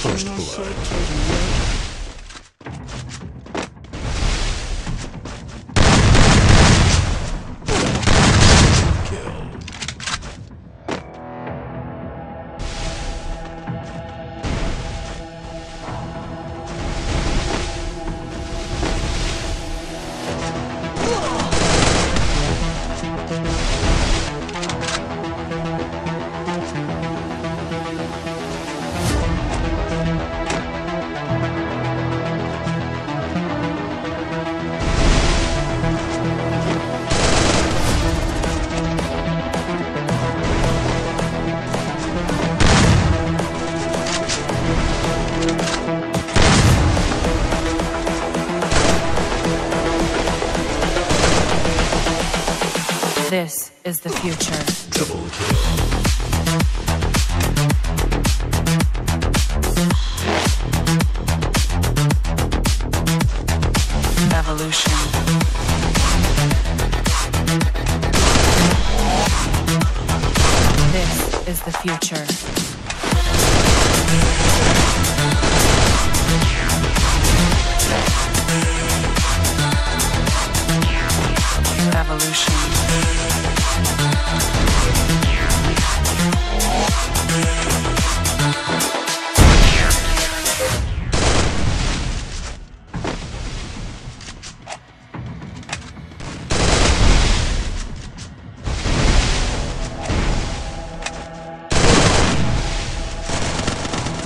First blood.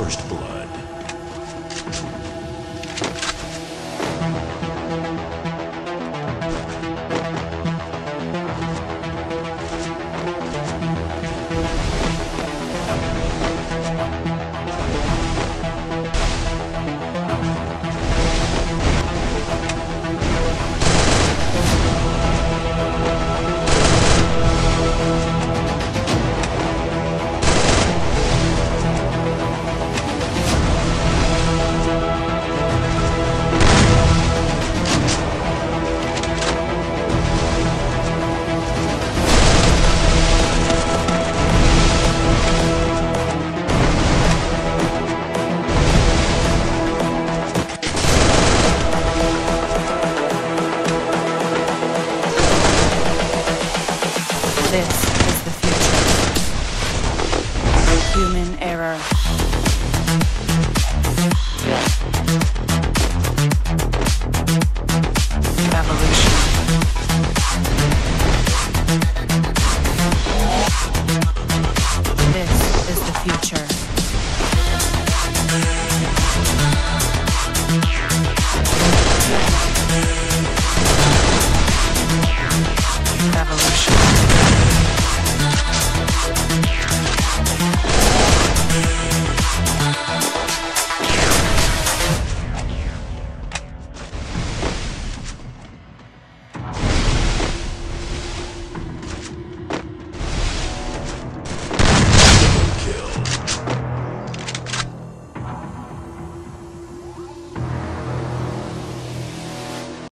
First blood.